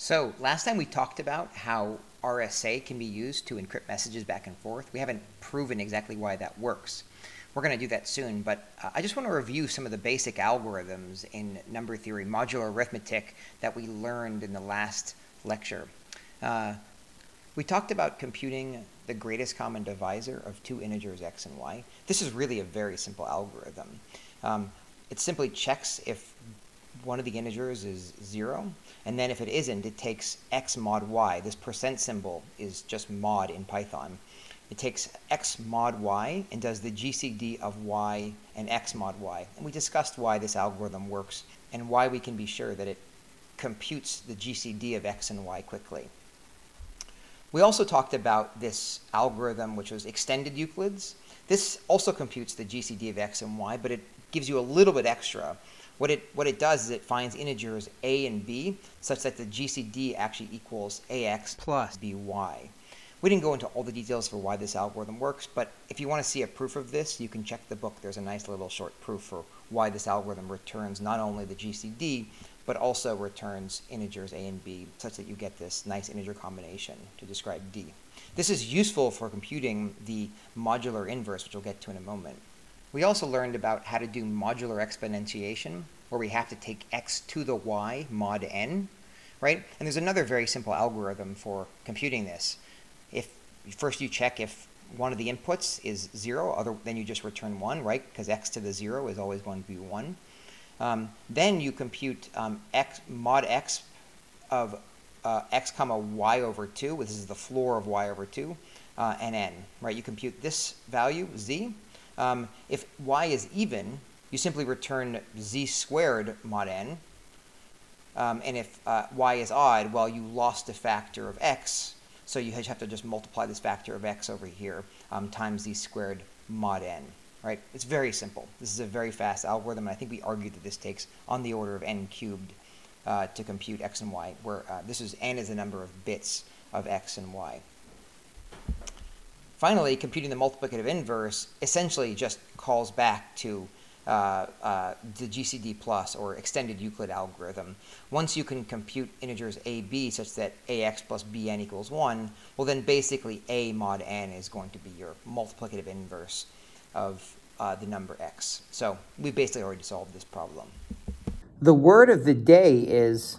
So last time we talked about how RSA can be used to encrypt messages back and forth. We haven't proven exactly why that works. We're going to do that soon, but uh, I just want to review some of the basic algorithms in number theory, modular arithmetic, that we learned in the last lecture. Uh, we talked about computing the greatest common divisor of two integers x and y. This is really a very simple algorithm. Um, it simply checks if one of the integers is 0, and then if it isn't, it takes x mod y. This percent symbol is just mod in Python. It takes x mod y and does the GCD of y and x mod y. And we discussed why this algorithm works and why we can be sure that it computes the GCD of x and y quickly. We also talked about this algorithm, which was extended Euclid's. This also computes the GCD of x and y, but it gives you a little bit extra. What it, what it does is it finds integers a and b such that the GCD actually equals ax plus by. We didn't go into all the details for why this algorithm works, but if you want to see a proof of this, you can check the book. There's a nice little short proof for why this algorithm returns not only the GCD, but also returns integers a and b such that you get this nice integer combination to describe d. This is useful for computing the modular inverse, which we'll get to in a moment. We also learned about how to do modular exponentiation, where we have to take x to the y mod n, right? And there's another very simple algorithm for computing this. If first you check if one of the inputs is 0, other, then you just return 1, right? Because x to the 0 is always going to be 1. Um, then you compute um, x mod x of uh, x comma y over 2. This is the floor of y over 2 uh, and n, right? You compute this value, z, um, if y is even, you simply return z squared mod n. Um, and if uh, y is odd, well, you lost a factor of x, so you have to just multiply this factor of x over here um, times z squared mod n. Right? It's very simple. This is a very fast algorithm, and I think we argued that this takes on the order of n cubed uh, to compute x and y, where uh, this is n is the number of bits of x and y. Finally, computing the multiplicative inverse essentially just calls back to uh, uh, the GCD plus or extended Euclid algorithm. Once you can compute integers a, b such that ax plus bn equals 1, well then basically a mod n is going to be your multiplicative inverse of uh, the number x. So we basically already solved this problem. The word of the day is,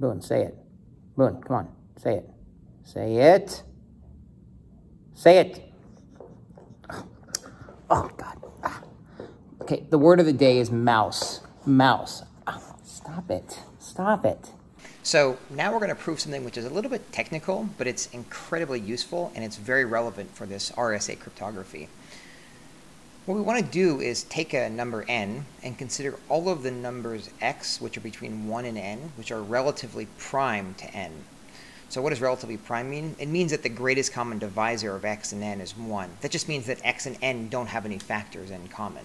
Boone, say it. Boone, come on, say it. Say it. Say it. Oh, God. Ah. Okay, the word of the day is mouse. Mouse. Oh, stop it. Stop it. So now we're going to prove something which is a little bit technical, but it's incredibly useful and it's very relevant for this RSA cryptography. What we want to do is take a number n and consider all of the numbers x, which are between 1 and n, which are relatively prime to n. So what does relatively prime mean? It means that the greatest common divisor of x and n is 1. That just means that x and n don't have any factors in common.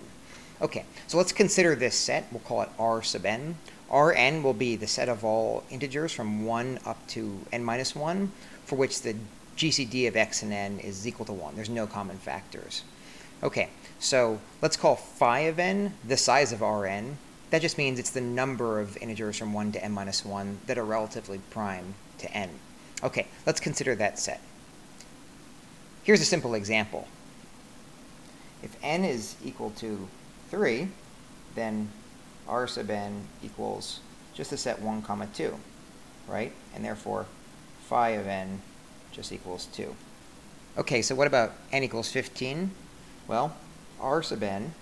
Okay, so let's consider this set. We'll call it R sub n. Rn will be the set of all integers from 1 up to n minus 1, for which the GCD of x and n is equal to 1. There's no common factors. Okay, so let's call phi of n the size of Rn. That just means it's the number of integers from 1 to n minus 1 that are relatively prime to n. Okay, let's consider that set. Here's a simple example. If n is equal to 3, then r sub n equals just the set 1 comma 2, right? And therefore, phi of n just equals 2. Okay, so what about n equals 15? Well, r sub n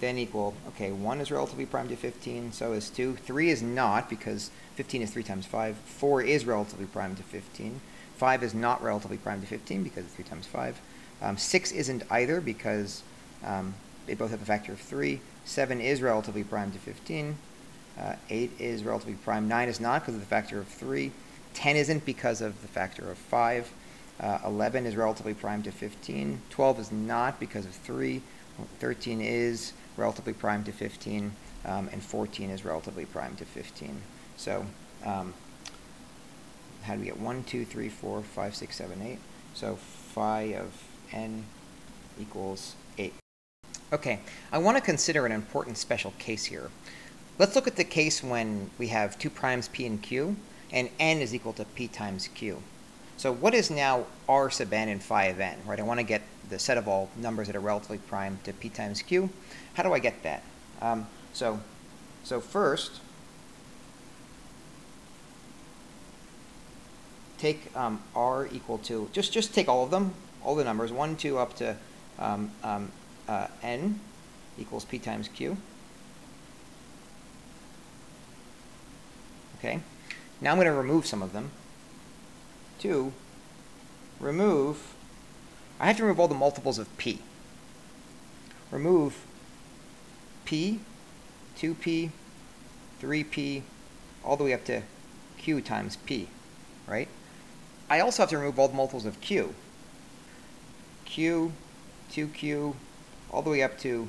then equal, okay, 1 is relatively prime to 15, so is 2. 3 is not, because 15 is 3 times 5. 4 is relatively prime to 15. 5 is not relatively prime to 15, because it's 3 times 5. Um, 6 isn't either, because um, they both have a factor of 3. 7 is relatively prime to 15. Uh, 8 is relatively prime. 9 is not, because of the factor of 3. 10 isn't, because of the factor of 5. Uh, 11 is relatively prime to 15. 12 is not, because of 3. 13 is relatively prime to 15, um, and 14 is relatively prime to 15. So um, how do we get 1, 2, 3, 4, 5, 6, 7, 8? So phi of n equals 8. Okay, I want to consider an important special case here. let's look at the case when we have two primes p and q, and n is equal to p times q. So what is now r sub n and phi of n, right? I want to get the set of all numbers that are relatively prime to p times q. How do I get that? Um, so, so first, take um, r equal to, just, just take all of them, all the numbers, 1, 2, up to um, um, uh, n equals p times q. Okay. Now I'm going to remove some of them. 2, remove, I have to remove all the multiples of p. Remove p, 2p, 3p, all the way up to q times p, right? I also have to remove all the multiples of q. q, 2q, all the way up to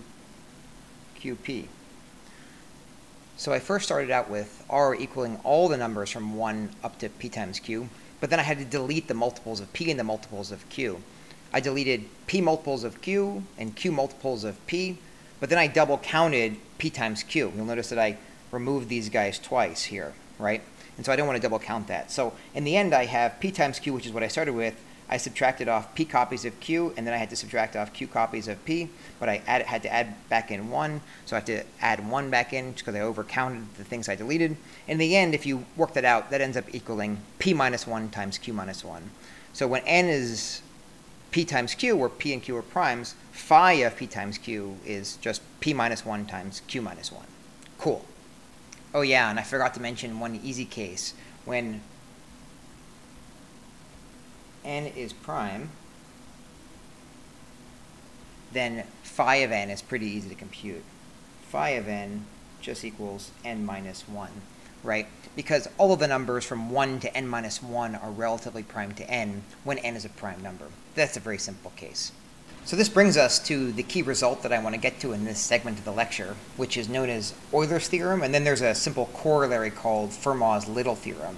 qp. So I first started out with r equaling all the numbers from 1 up to p times q, but then I had to delete the multiples of p and the multiples of q. I deleted p multiples of q and q multiples of p, but then I double counted p times q. You'll notice that I removed these guys twice here, right? And so I don't want to double count that. So in the end, I have p times q, which is what I started with. I subtracted off p copies of q, and then I had to subtract off q copies of p, but I add, had to add back in 1, so I had to add 1 back in because I overcounted the things I deleted. In the end, if you work that out, that ends up equaling p minus 1 times q minus 1. So when n is p times q, where p and q are primes, phi of p times q is just p minus 1 times q minus 1. Cool. Oh yeah, and I forgot to mention one easy case. When n is prime, then phi of n is pretty easy to compute. Phi of n just equals n minus 1, right? Because all of the numbers from 1 to n minus 1 are relatively prime to n when n is a prime number. That's a very simple case. So this brings us to the key result that I want to get to in this segment of the lecture, which is known as Euler's theorem, and then there's a simple corollary called Fermat's Little theorem.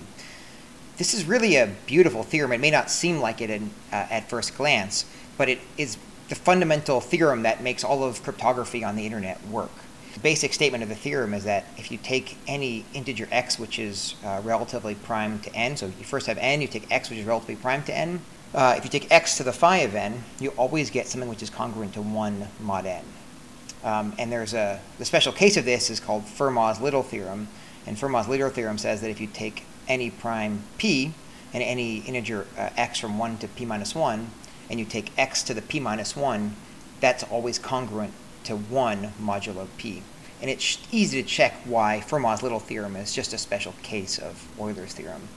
This is really a beautiful theorem. It may not seem like it in, uh, at first glance, but it is the fundamental theorem that makes all of cryptography on the internet work. The basic statement of the theorem is that if you take any integer x which is uh, relatively prime to n, so you first have n, you take x which is relatively prime to n, uh, if you take x to the phi of n, you always get something which is congruent to 1 mod n. Um, and there's a, the special case of this is called Fermat's Little theorem. And Fermat's Little theorem says that if you take any prime p and any integer uh, x from 1 to p minus 1, and you take x to the p minus 1, that's always congruent to 1 modulo p. And it's easy to check why Fermat's Little theorem is just a special case of Euler's theorem.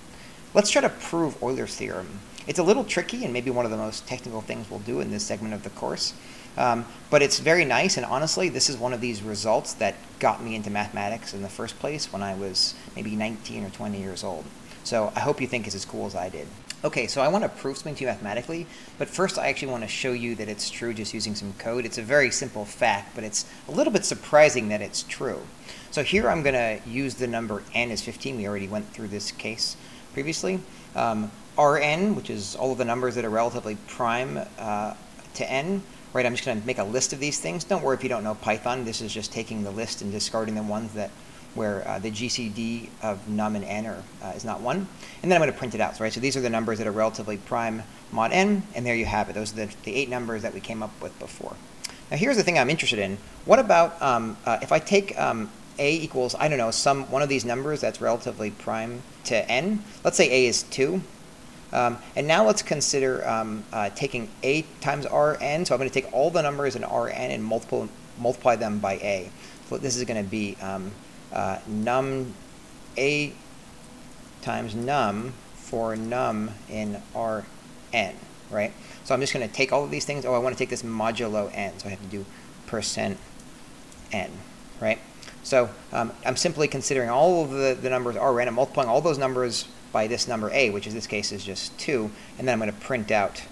Let's try to prove Euler's theorem it's a little tricky and maybe one of the most technical things we'll do in this segment of the course. Um, but it's very nice, and honestly, this is one of these results that got me into mathematics in the first place when I was maybe 19 or 20 years old. So I hope you think it's as cool as I did. Okay, so I want to prove something to you mathematically, but first I actually want to show you that it's true just using some code. It's a very simple fact, but it's a little bit surprising that it's true. So here I'm going to use the number n as 15. We already went through this case previously. Um, Rn, which is all of the numbers that are relatively prime uh, to n, right? I'm just going to make a list of these things. Don't worry if you don't know Python. This is just taking the list and discarding the ones that where uh, the GCD of num and n are, uh, is not 1. And then I'm going to print it out, right? So these are the numbers that are relatively prime mod n, and there you have it. Those are the, the eight numbers that we came up with before. Now here's the thing I'm interested in. What about um, uh, if I take um, a equals, I don't know, some one of these numbers that's relatively prime to n. Let's say a is 2. Um, and now let's consider um, uh, taking a times rn. So I'm going to take all the numbers in rn and multiple, multiply them by a. So this is going to be um, uh, num a times num for num in rn, right? So I'm just going to take all of these things. Oh, I want to take this modulo n, so I have to do percent n, right? So um, I'm simply considering all of the, the numbers rn and multiplying all those numbers by this number a, which in this case is just 2, and then I'm going to print out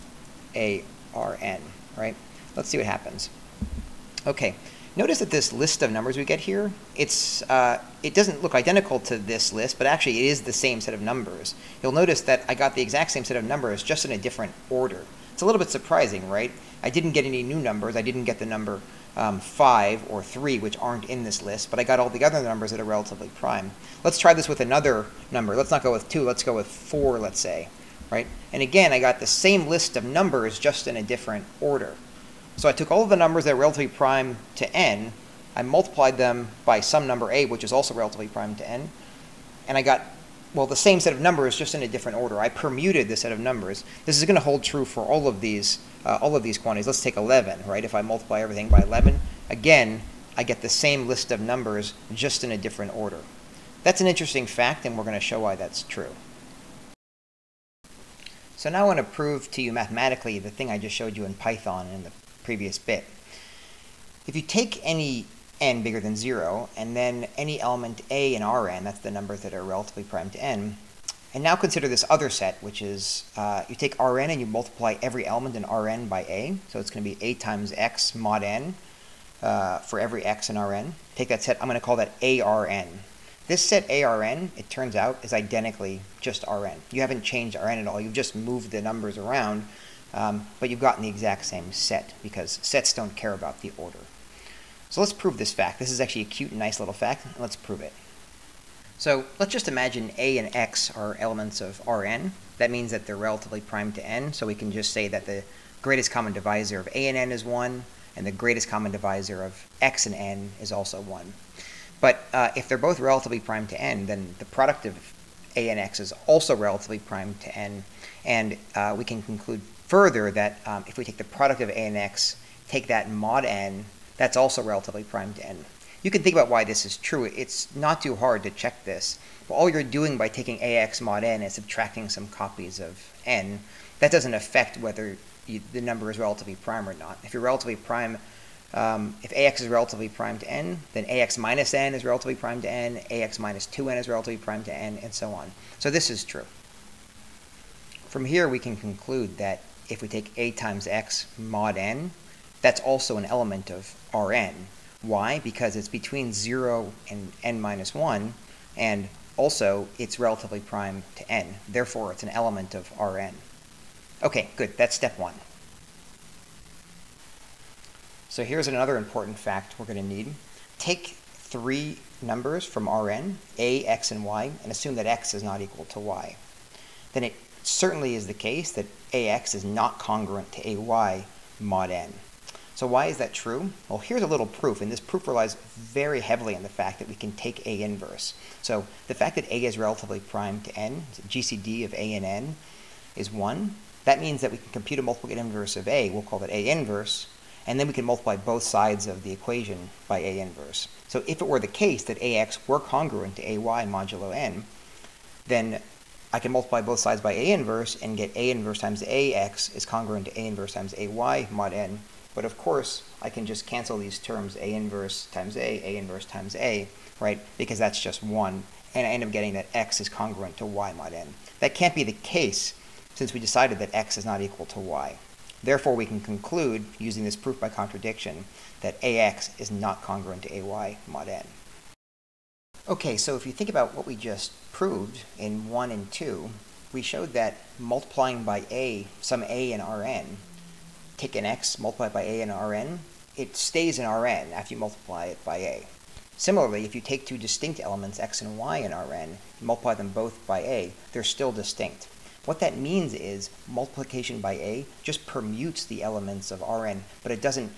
a rn, right? Let's see what happens. Okay, notice that this list of numbers we get here, it's, uh, it doesn't look identical to this list, but actually it is the same set of numbers. You'll notice that I got the exact same set of numbers, just in a different order. It's a little bit surprising, right? I didn't get any new numbers. I didn't get the number um, 5 or 3, which aren't in this list, but I got all the other numbers that are relatively prime. Let's try this with another number. Let's not go with 2, let's go with 4, let's say. Right? And again, I got the same list of numbers just in a different order. So I took all of the numbers that are relatively prime to n, I multiplied them by some number a, which is also relatively prime to n, and I got, well, the same set of numbers, just in a different order. I permuted the set of numbers. This is going to hold true for all of these, uh, all of these quantities. Let's take 11, right? If I multiply everything by 11, again, I get the same list of numbers, just in a different order. That's an interesting fact, and we're going to show why that's true. So now I want to prove to you mathematically the thing I just showed you in Python in the previous bit. If you take any n bigger than 0, and then any element a in Rn, that's the numbers that are relatively prime to n, and now consider this other set, which is uh, you take Rn and you multiply every element in Rn by a, so it's going to be a times x mod n uh, for every x in Rn. Take that set, I'm going to call that Arn. This set ARN, it turns out, is identically just Rn. You haven't changed Rn at all, you've just moved the numbers around, um, but you've gotten the exact same set because sets don't care about the order. So let's prove this fact. This is actually a cute and nice little fact. Let's prove it. So let's just imagine a and x are elements of Rn. That means that they're relatively prime to n, so we can just say that the greatest common divisor of a and n is 1, and the greatest common divisor of x and n is also 1. But uh, if they're both relatively prime to n, then the product of a and x is also relatively prime to n, and uh, we can conclude further that um, if we take the product of a and x, take that mod n, that's also relatively prime to n. You can think about why this is true. It's not too hard to check this. But all you're doing by taking ax mod n is subtracting some copies of n. That doesn't affect whether you, the number is relatively prime or not. If you're relatively prime, um, if ax is relatively prime to n, then ax minus n is relatively prime to n, ax minus 2n is relatively prime to n, and so on. So this is true. From here, we can conclude that if we take a times x mod n, that's also an element of Rn. Why? Because it's between 0 and n minus 1, and also it's relatively prime to n. Therefore, it's an element of Rn. Okay, good. That's step one. So here's another important fact we're going to need. Take three numbers from Rn, a, x, and y, and assume that x is not equal to y. Then it certainly is the case that ax is not congruent to ay mod n. So why is that true? Well, here's a little proof, and this proof relies very heavily on the fact that we can take A inverse. So the fact that A is relatively prime to n, GCD of A and n, is 1. That means that we can compute a multiplicative inverse of A, we'll call that A inverse, and then we can multiply both sides of the equation by A inverse. So if it were the case that AX were congruent to AY modulo n, then I can multiply both sides by A inverse and get A inverse times AX is congruent to A inverse times AY mod n, but of course, I can just cancel these terms A inverse times A, A inverse times A, right? Because that's just 1. And I end up getting that x is congruent to y mod n. That can't be the case since we decided that x is not equal to y. Therefore, we can conclude, using this proof by contradiction, that ax is not congruent to ay mod n. Okay, so if you think about what we just proved in 1 and 2, we showed that multiplying by a, some a in Rn, take an x, multiply by a and Rn, it stays in Rn after you multiply it by a. Similarly, if you take two distinct elements, x and y in Rn, multiply them both by a, they're still distinct. What that means is multiplication by a just permutes the elements of Rn, but it doesn't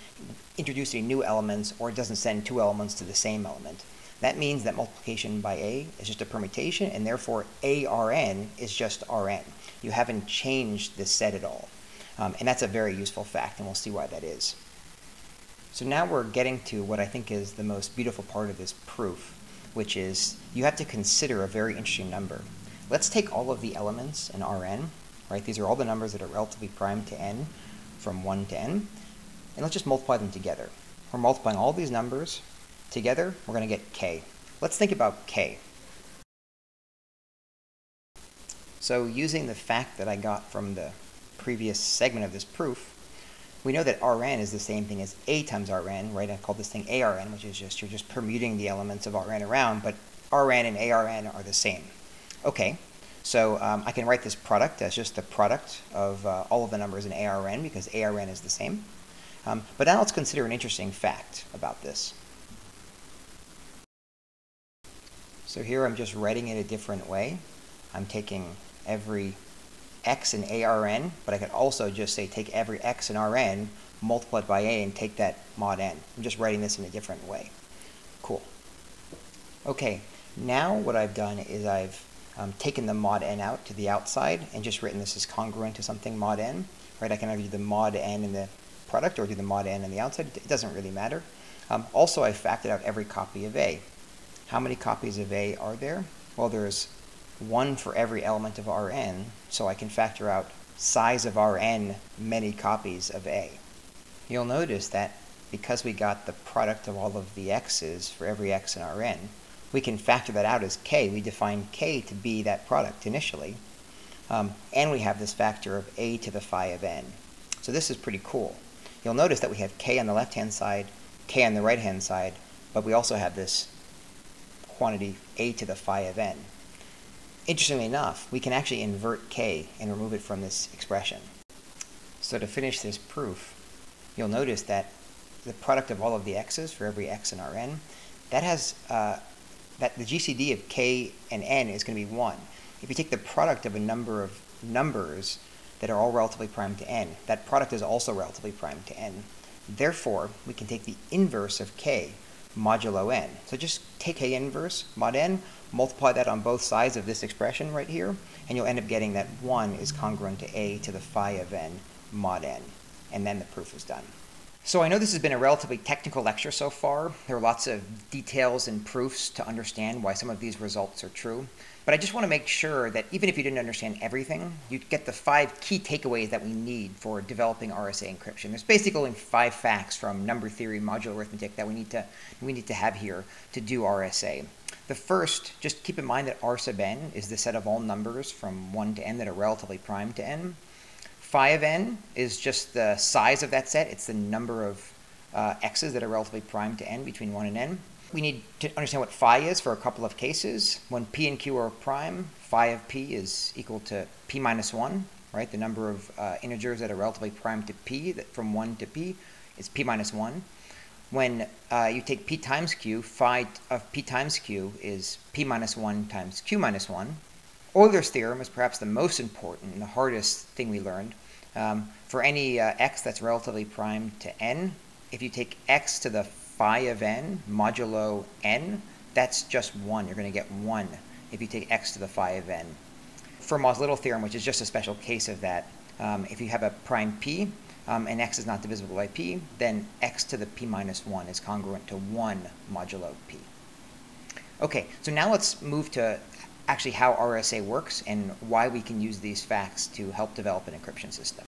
introduce any new elements or it doesn't send two elements to the same element. That means that multiplication by a is just a permutation, and therefore ARN is just Rn. You haven't changed this set at all. Um, and that's a very useful fact, and we'll see why that is. So now we're getting to what I think is the most beautiful part of this proof, which is you have to consider a very interesting number. Let's take all of the elements in Rn, right? These are all the numbers that are relatively prime to n from 1 to n, and let's just multiply them together. We're multiplying all these numbers together, we're going to get k. Let's think about k. So using the fact that I got from the previous segment of this proof, we know that Rn is the same thing as A times Rn, right? I call this thing ARN, which is just, you're just permuting the elements of Rn around, but Rn and ARN are the same. Okay, so um, I can write this product as just the product of uh, all of the numbers in ARN because ARN is the same. Um, but now let's consider an interesting fact about this. So here I'm just writing it a different way. I'm taking every x and ARN, but I could also just say take every x and Rn, multiply it by A, and take that mod n. I'm just writing this in a different way. Cool. Okay, now what I've done is I've um, taken the mod n out to the outside and just written this as congruent to something mod n. Right, I can either do the mod n in the product or do the mod n in the outside. It doesn't really matter. Um, also, I factored out every copy of A. How many copies of A are there? Well, there's one for every element of Rn, so I can factor out size of Rn many copies of A. You'll notice that because we got the product of all of the x's for every x in Rn, we can factor that out as k. We define k to be that product initially. Um, and we have this factor of a to the phi of n. So this is pretty cool. You'll notice that we have k on the left-hand side, k on the right-hand side, but we also have this quantity a to the phi of n. Interestingly enough, we can actually invert k and remove it from this expression. So to finish this proof, you'll notice that the product of all of the x's for every x in Rn, that has uh, that the GCD of k and n is going to be 1. If you take the product of a number of numbers that are all relatively prime to n, that product is also relatively prime to n. Therefore, we can take the inverse of k modulo n. So just take a inverse mod n, multiply that on both sides of this expression right here, and you'll end up getting that 1 is congruent to a to the phi of n mod n. And then the proof is done. So I know this has been a relatively technical lecture so far. There are lots of details and proofs to understand why some of these results are true. But I just want to make sure that even if you didn't understand everything, you get the five key takeaways that we need for developing RSA encryption. There's basically only five facts from number theory, modular arithmetic that we need to we need to have here to do RSA. The first, just keep in mind that R sub n is the set of all numbers from 1 to n that are relatively prime to n. Phi of n is just the size of that set. It's the number of uh, x's that are relatively prime to n between 1 and n. We need to understand what phi is for a couple of cases. When p and q are prime, phi of p is equal to p minus 1, right? The number of uh, integers that are relatively prime to p, that from 1 to p, is p minus 1. When uh, you take p times q, phi of p times q is p minus 1 times q minus 1. Euler's theorem is perhaps the most important and the hardest thing we learned. Um, for any uh, x that's relatively prime to n, if you take x to the phi of n modulo n, that's just 1. You're going to get 1 if you take x to the phi of n. Fermat's little theorem, which is just a special case of that, um, if you have a prime p um, and x is not divisible by p, then x to the p minus 1 is congruent to 1 modulo p. Okay, so now let's move to actually how RSA works and why we can use these facts to help develop an encryption system.